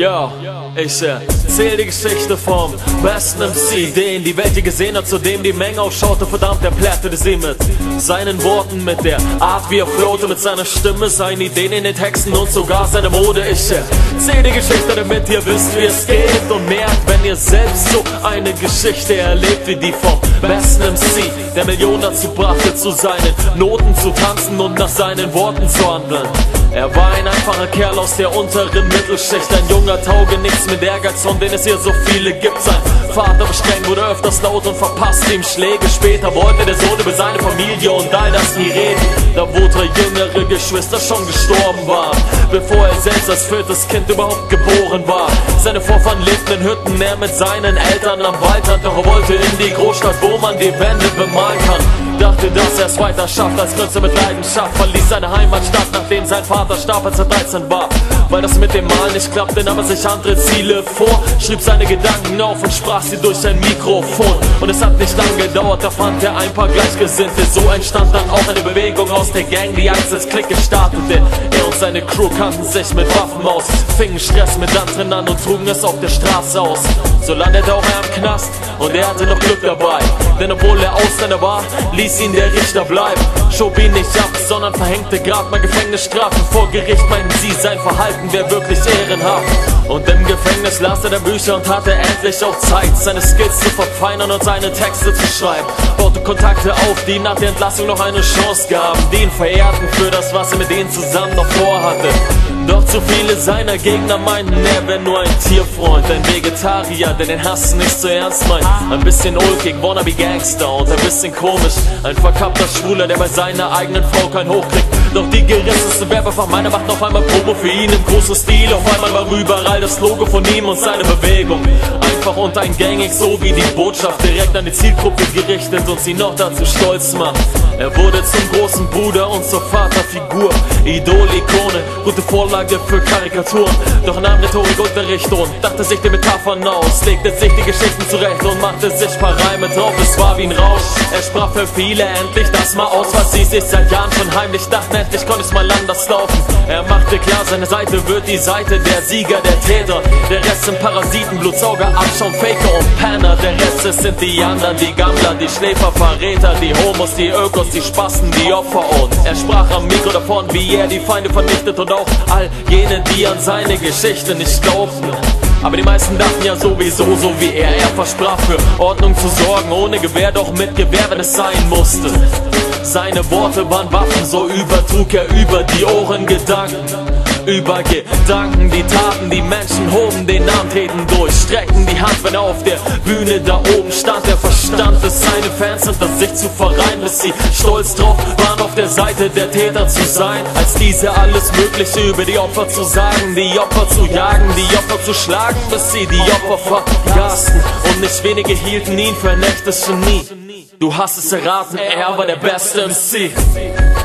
Yo, ich erzähl die Geschichte vom besten MC, den die Welt je gesehen hat, zu dem die Menge ausschaute, verdammt, der plättete sie mit seinen Worten, mit der Art, wie er flote, mit seiner Stimme, seinen Ideen in den Texten und sogar seine Mode. Ich erzähl die Geschichte, damit ihr wisst, wie es geht und merkt, wenn ihr selbst so eine Geschichte erlebt wie die vom besten MC, der Millionen dazu brachte, zu seinen Noten zu tanzen und nach seinen Worten zu handeln. Er war ein einfacher Kerl aus der unteren Mittelschicht, ein junger Tauge, nichts mit Ehrgeiz, von denen es hier so viele gibt. Sein Vater war streng, wurde öfters laut und verpasste ihm Schläge. Später wollte der Sohn über seine Familie und all das nie reden, da wo drei jüngere Geschwister schon gestorben waren, bevor er selbst als viertes Kind überhaupt geboren war. Seine Vorfahren lebten in Hütten, er mit seinen Eltern am Wald hat, doch er wollte in die Großstadt, wo man die Wände bemalen kann. Dachte, dass er es weiter schafft, als Künstler mit Leidenschaft, verließ seine Heimatstadt, nachdem sein Vater starb, als er 13 war. Weil das mit dem Malen nicht klappte, nahm er sich andere Ziele vor, schrieb seine Gedanken auf und sprach sie durch sein Mikrofon. Und es hat nicht lange gedauert, da fand er ein paar Gleichgesinnte. So entstand dann auch eine Bewegung aus der Gang, die einst als Clique startete. Er und seine Crew kannten sich mit Waffen aus, fingen Stress mit anderen an und trugen es auf der Straße aus. So landete auch er im Knast und er hatte noch Glück dabei. Denn obwohl er Ausländer war, ließ ihn der Richter bleiben. Schob ihn nicht ab, sondern verhängte grad mal Gefängnisstrafen. Vor Gericht meinten sie, sein Verhalten wäre wirklich ehrenhaft. Und im Gefängnis las er der Bücher und hatte endlich auch Zeit, seine Skills zu verfeinern und seine Texte zu schreiben. Baute Kontakte auf, die nach der Entlassung noch eine Chance gaben, die ihn verehrten für das, was er mit ihnen zusammen noch vorhatte. Doch zu viele seiner Gegner meinten, er wäre nur ein Tierfreund, ein Vegetarier, der den Hass nicht so ernst meint. Ein bisschen ulkig, wannabe Gangster und ein bisschen komisch. Ein verkappter Schwuler, der bei seiner eigenen Frau kein Hoch kriegt. Doch die gerissenste Werber von meiner macht auf einmal Promo für ihn im großen Stil. Auf einmal war überall das Logo von ihm und seine Bewegung. Einfach und eingängig, so wie die Botschaft direkt an die Zielgruppe gerichtet und sie noch dazu stolz macht. Er wurde zum großen Bruder und zur Vaterfigur. Idol, Ikone, gute Vorlage für Karikaturen. Doch nahm Rhetorikunterricht und dachte sich die Metaphern aus. Legte sich die Geschichten zurecht und machte sich paar Reime drauf. Es war wie ein Rausch. Er sprach für viele endlich das mal aus, was sie sich seit Jahren schon heimlich dachten. Endlich konnte es mal anders laufen. Er machte klar, seine Seite wird die Seite der Sieger, der Täter. Der Rest sind Parasiten, Blutsauger, Abschaum, Faker und Penner. Der Rest es sind die anderen, die Gammler, die Schläfer, Verräter, die Homos, die Ökos, die Spasten, die Opfer. Und er sprach am Mikro davon, wie er die Feinde vernichtet und auch all jene, die an seine Geschichte nicht glaubten. Aber die meisten dachten ja sowieso, so wie er. Er versprach für Ordnung zu sorgen, ohne Gewehr, doch mit Gewehr, wenn es sein musste. Seine Worte waren Waffen, so übertrug er über die Ohren Gedanken. Über Gedanken, die Taten, die Menschen hoben den Namen, treten durch, streckten die Hand, wenn er auf der Bühne da oben stand. Er verstand es, seine Fans hinter sich zu vereinen, bis sie stolz drauf waren, auf der Seite der Täter zu sein. Als diese alles Mögliche über die Opfer zu sagen, die Opfer zu jagen, die Opfer zu schlagen, bis sie die Opfer vergaßen. Und nicht wenige hielten ihn für ein echtes Genie. Du hast es erraten, er war der beste MC.